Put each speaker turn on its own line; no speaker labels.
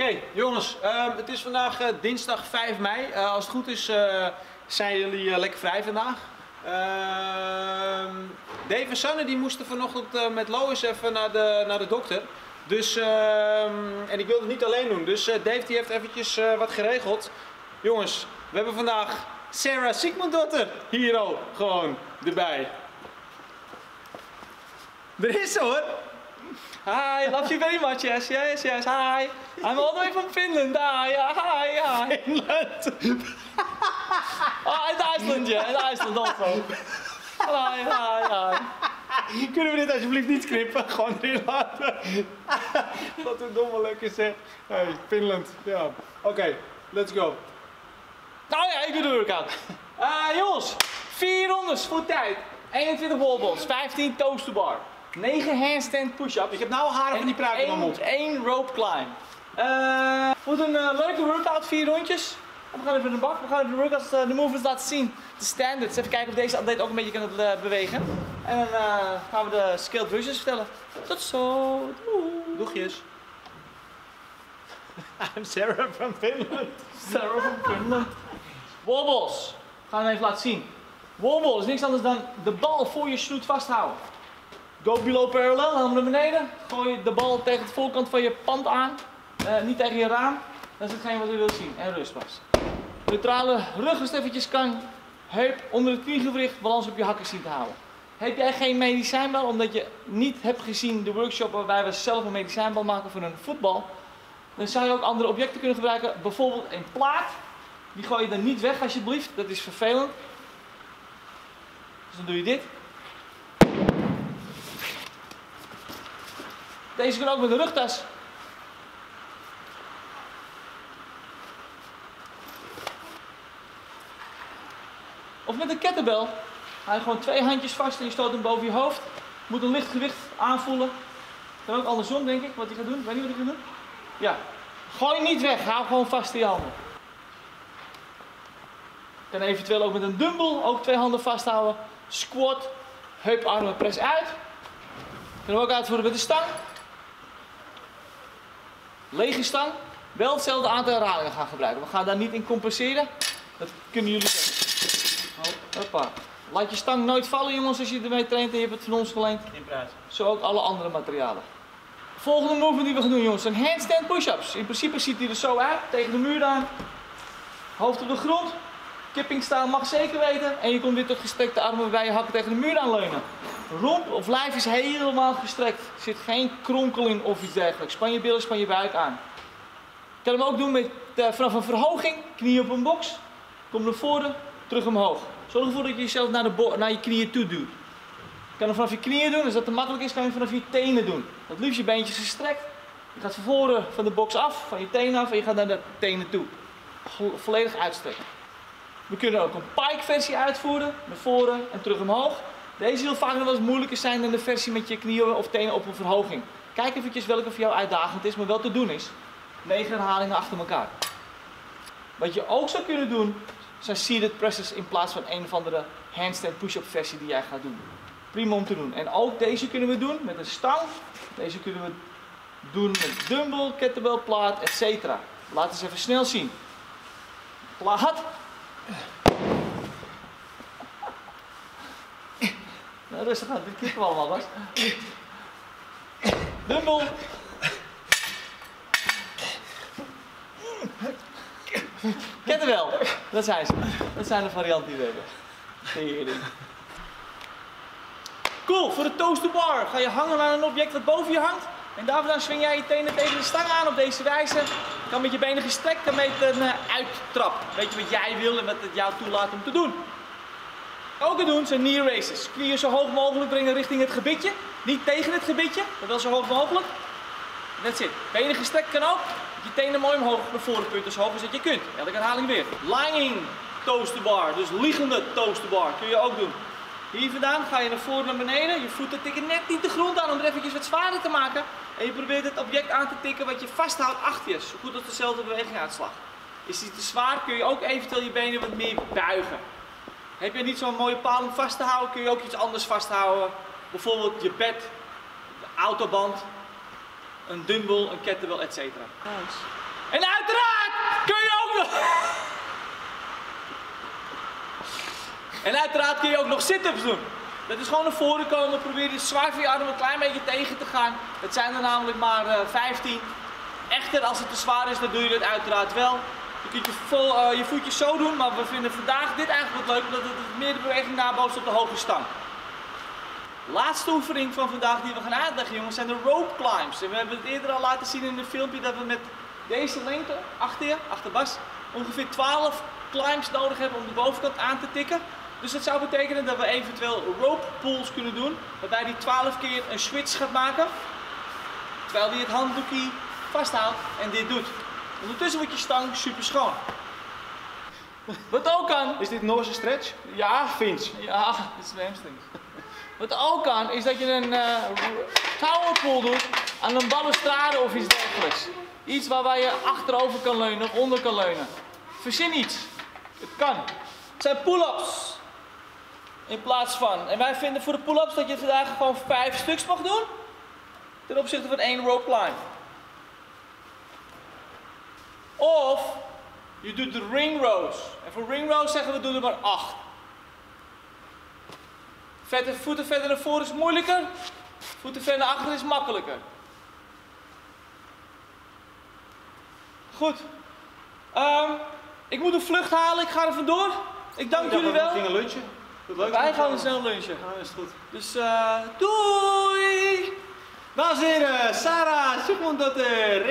Oké, jongens, ehm, het is vandaag eh, dinsdag 5 mei. Eh, als het goed is, eh, zijn jullie lekker vrij vandaag. Ehm, Dave en Sanne die moesten vanochtend met Lois even naar de, naar de dokter. Dus, ehm, en ik wilde het niet alleen doen. Dus Dave die heeft eventjes wat geregeld. Jongens, we hebben vandaag Sarah Sigmundotter hier al gewoon erbij. Er is ze hoor. Hi, love you very much. Yes, yes, yes. Hi. I'm all the way from Finland. Hi, hi, hi. Finland. oh, in Iceland, yeah. In Iceland also. Hi, hi, hi. Kunnen we dit alsjeblieft niet knippen? Gewoon erin laten. Wat een domme lekker zeg. Hey, Finland. Ja. Oké, let's go. Nou ja, ik doe de workout. Eh jongens, vier rondes voor tijd. 21 wallballs, 15 toes to bar. 9 handstand push-up.
Ik heb nou haren van die pruik in mijn mond.
1 rope climb. Eh wordt een eh, leuke workout, vier rondjes. We gaan even de bak, we gaan even de workouts, eh, de movements laten zien. De standards, even kijken of deze atleet ook een beetje kan bewegen. En dan gaan we de skilled versions vertellen. Tot zo. Doei.
Doegjes.
I'm Sarah from Finland. Sarah from Finland. Wobbles. Gaan we even laten zien. Wobble is niks anders dan de bal voor je snoet vasthouden. Go below parallel, helemaal naar beneden. Gooi de bal tegen de voorkant van je pand aan. Eh, niet tegen je raam. Dat is hetgeen wat we willen zien. En rust pas. Neutrale rug het eventjes kan. Heup onder het kniegewricht, balans op je hakken zien te houden. Heb jij geen medicijnbal, omdat je niet hebt gezien de workshop waarbij we zelf een medicijnbal maken voor een voetbal, dan zou je ook andere objecten kunnen gebruiken. Bijvoorbeeld een plaat. Die gooi je dan niet weg alsjeblieft, dat is vervelend. Dus dan doe je dit. Deze kan ook met een rugtas. Of met een kettlebell. Je gewoon twee handjes vast en je stoot hem boven je hoofd. Moet een licht gewicht aanvoelen. Kan ook andersom denk ik, wat hij gaat doen. Weet je wat hij gaat doen? Ja. Gooi niet weg, hou gewoon vast in je handen. Kan eventueel ook met een dumbbell, ook twee handen vasthouden. Squat, heuparmen, press uit. Kunnen we ook uitvoeren met de stang. Lege stang. Wel hetzelfde aantal herhalingen gaan gebruiken. We gaan daar niet in compenseren. Dat kunnen jullie zeggen. Hoppa. Laat je stang nooit vallen jongens als je ermee traint en je hebt het van ons geleend.
In prijs.
Zo ook alle andere materialen. Volgende movement die we gaan doen jongens zijn handstand push-ups. In principe ziet hij er zo uit. Tegen de muur aan. Hoofd op de grond. Kipping staan mag zeker weten. En je komt weer tot gestrekte armen waarbij je hakken tegen de muur aan leunen. Romp of lijf is helemaal gestrekt. Er zit geen kronkel in of iets dergelijks. Span je billen, span je buik aan. Je kan hem ook doen met, eh, vanaf een verhoging. Knie op een box. Kom naar voren, terug omhoog. Zorg ervoor dat je jezelf naar, de naar je knieën toe duwt. Je kan hem vanaf je knieën doen, als dat te makkelijk is, kan je hem vanaf je tenen doen. Het liefst je beentjes gestrekt. Je gaat van voren van de box af, van je tenen af en je gaat naar de tenen toe. Vo- Volledig uitstrekken. We kunnen ook een pike versie uitvoeren, naar voren en terug omhoog. Deze zal vaak nog wel eens moeilijker zijn dan de versie met je knieën of tenen op een verhoging. Kijk eventjes welke voor jou uitdagend is, maar wel te doen is. 9 herhalingen achter elkaar. Wat je ook zou kunnen doen, zijn seated presses in plaats van een of andere handstand push-up versie die jij gaat doen. Prima om te doen. En ook deze kunnen we doen met een stang. Deze kunnen we doen met dumbbell, kettlebell, plaat, etc. Laat eens even snel zien. Plaat. Rustig aan, dit knippen we allemaal was. Dumbbell. Kettlebell. Dat zijn ze. Dat zijn de varianten die we hebben. Tering. Cool, voor de toast to bar ga je hangen aan een object wat boven je hangt. En daarvan swing jij je tenen tegen de stang aan op deze wijze. Kan met je benen gestrekt en met een uh, uittrap. Weet je wat jij wil en wat het jou toelaat om te doen. Ook doen zijn knee raises. Knieën zo hoog mogelijk brengen richting het gebitje. Niet tegen het gebitje, maar wel zo hoog mogelijk. That's it. Benen gestrekt kan ook. Je tenen mooi omhoog naar voren punten, zo hoog als dat je kunt. Elke herhaling weer. Lying toast to bar, dus liggende toast to bar, kun je ook doen. Hier vandaan ga je naar voren naar beneden. Je voeten tikken net niet de grond aan om er eventjes wat zwaarder te maken. En je probeert het object aan te tikken wat je vasthoudt achter je. Zo goed als dezelfde beweging uitslag. Is die te zwaar kun je ook eventueel je benen wat meer buigen. Heb je niet zo'n mooie paal om vast te houden, kun je ook iets anders vasthouden. Bijvoorbeeld je bed, de autoband, een dumbbell, een kettlebell, etc. En uiteraard kun je ook nog... En uiteraard kun je ook nog sit-ups doen. Dat is gewoon naar voren komen, probeer je zwaar van je armen een klein beetje tegen te gaan. Het zijn er namelijk maar uh, 15. Echter, als het te zwaar is, dan doe je dat uiteraard wel. Je kunt je, vol, uh, je voetjes zo doen, maar we vinden vandaag dit eigenlijk wat leuk, omdat het meer de beweging nabootst op de hoge stang. Laatste oefening van vandaag die we gaan uitleggen jongens zijn de rope climbs. En we hebben het eerder al laten zien in een filmpje dat we met deze lengte, achter je, achter Bas, ongeveer 12 climbs nodig hebben om de bovenkant aan te tikken. Dus dat zou betekenen dat we eventueel rope pulls kunnen doen, waarbij die 12 keer een switch gaat maken. Terwijl hij het handdoekje vasthoudt en dit doet. Ondertussen wordt je stang super schoon. Wat ook kan.
Is dit Noorse stretch?
Ja,
Fins.
Ja, dit is hamstring. Wat ook kan, is dat je een uh, tower pull doet aan een balustrade of iets dergelijks. Iets waar je achterover kan leunen of onder kan leunen. Verzin iets. Het kan. Het zijn pull-ups. In plaats van. En wij vinden voor de pull-ups dat je vandaag gewoon vijf stuks mag doen. Ten opzichte van één rope climb. Of je doet de ring rows. En voor ring rows zeggen we doe er maar acht. Vette voeten verder naar voren is moeilijker. Voeten verder naar achter is makkelijker. Goed. Um, ik moet een vlucht halen. Ik ga er vandoor. Ik dank jullie wel.
We gingen lunchen. Leuk.
Wij gaan snel lunchen.
Ja, is goed.
Dus uh, doei!
Dames en heren, Sarah, Sigmund Dotter,